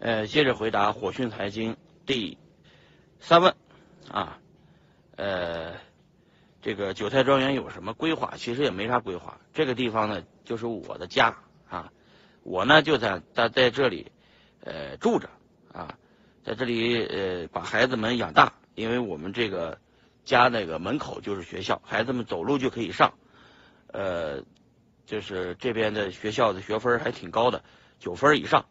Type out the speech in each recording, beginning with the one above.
呃，接着回答火讯财经第三问啊，呃，这个韭菜庄园有什么规划？其实也没啥规划。这个地方呢，就是我的家啊，我呢就在在在这里呃住着啊，在这里呃把孩子们养大，因为我们这个家那个门口就是学校，孩子们走路就可以上，呃，就是这边的学校的学分还挺高的，九分以上。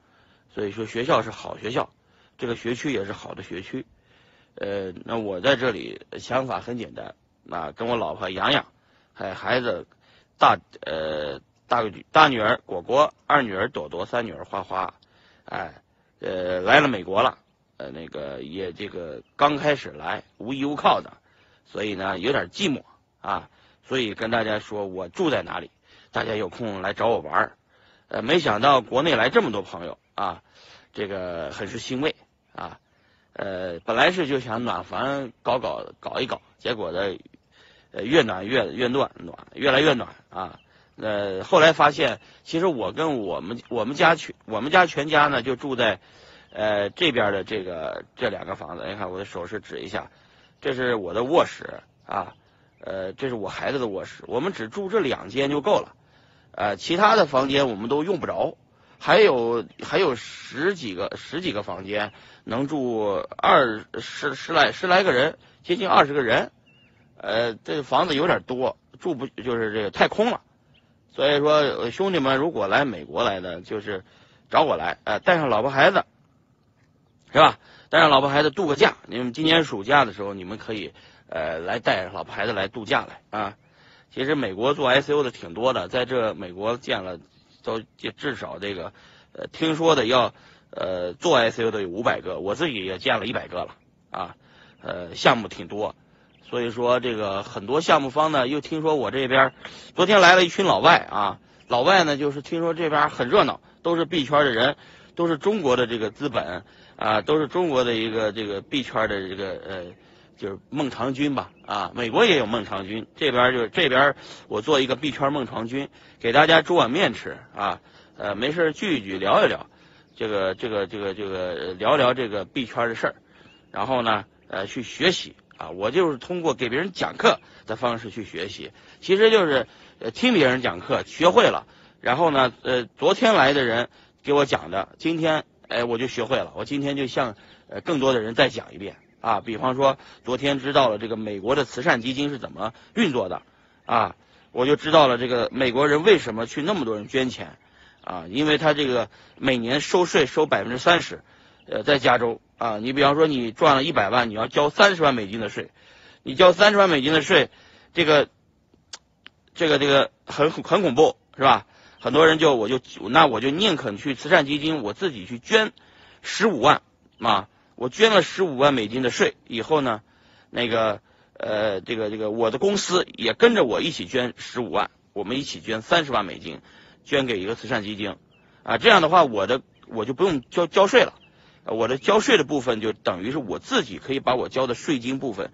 所以说学校是好学校，这个学区也是好的学区。呃，那我在这里想法很简单，啊，跟我老婆洋洋，还孩子大呃大大女儿果果，二女儿朵朵，三女儿花花，哎，呃来了美国了，呃那个也这个刚开始来无依无靠的，所以呢有点寂寞啊，所以跟大家说我住在哪里，大家有空来找我玩儿。呃，没想到国内来这么多朋友。啊，这个很是欣慰啊，呃，本来是就想暖房搞搞搞一搞，结果呢，呃，越暖越越暖暖，越来越暖啊。呃，后来发现，其实我跟我们我们家全我们家全家呢，就住在呃这边的这个这两个房子。你看我的手势指一下，这是我的卧室啊，呃，这是我孩子的卧室。我们只住这两间就够了，呃，其他的房间我们都用不着。还有还有十几个十几个房间，能住二十十来十来个人，接近二十个人。呃，这房子有点多，住不就是这个太空了。所以说，兄弟们如果来美国来的，就是找我来，呃，带上老婆孩子，是吧？带上老婆孩子度个假。你们今年暑假的时候，你们可以呃来带老婆孩子来度假来啊。其实美国做 ICU 的挺多的，在这美国建了。都至少这个，呃，听说的要，呃，做 ICU 的有五百个，我自己也建了一百个了，啊，呃，项目挺多，所以说这个很多项目方呢，又听说我这边昨天来了一群老外啊，老外呢就是听说这边很热闹，都是币圈的人，都是中国的这个资本啊，都是中国的一个这个币圈的这个呃。就是孟尝君吧，啊，美国也有孟尝君，这边就这边我做一个币圈孟尝君，给大家煮碗面吃。啊，呃，没事聚一聚，聊一聊，这个这个这个这个聊聊这个币圈的事儿，然后呢，呃，去学习。啊，我就是通过给别人讲课的方式去学习，其实就是听别人讲课学会了，然后呢，呃，昨天来的人给我讲的，今天哎我就学会了，我今天就向呃更多的人再讲一遍。啊，比方说，昨天知道了这个美国的慈善基金是怎么运作的，啊，我就知道了这个美国人为什么去那么多人捐钱，啊，因为他这个每年收税收百分之三十，呃，在加州啊，你比方说你赚了一百万，你要交三十万美金的税，你交三十万美金的税，这个，这个这个很很恐怖是吧？很多人就我就那我就宁肯去慈善基金，我自己去捐十五万啊。我捐了十五万美金的税以后呢，那个呃，这个这个我的公司也跟着我一起捐十五万，我们一起捐三十万美金，捐给一个慈善基金，啊，这样的话我的我就不用交交税了，我的交税的部分就等于是我自己可以把我交的税金部分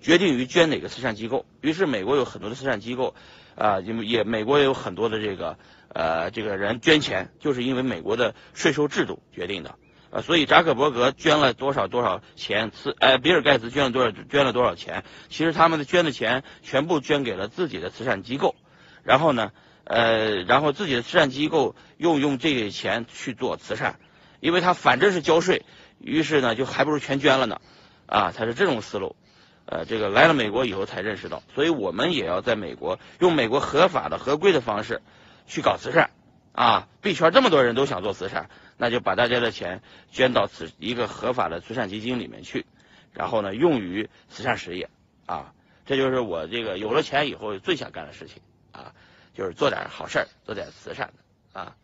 决定于捐哪个慈善机构。于是美国有很多的慈善机构啊，也也美国也有很多的这个呃这个人捐钱，就是因为美国的税收制度决定的。啊，所以扎克伯格捐了多少多少钱？慈呃，比尔盖茨捐了多少捐了多少钱？其实他们的捐的钱全部捐给了自己的慈善机构，然后呢，呃，然后自己的慈善机构又用这些钱去做慈善，因为他反正是交税，于是呢，就还不如全捐了呢。啊，他是这种思路。呃，这个来了美国以后才认识到，所以我们也要在美国用美国合法的合规的方式去搞慈善。啊，币圈这么多人都想做慈善。那就把大家的钱捐到此一个合法的慈善基金里面去，然后呢，用于慈善事业啊，这就是我这个有了钱以后最想干的事情啊，就是做点好事儿，做点慈善的啊。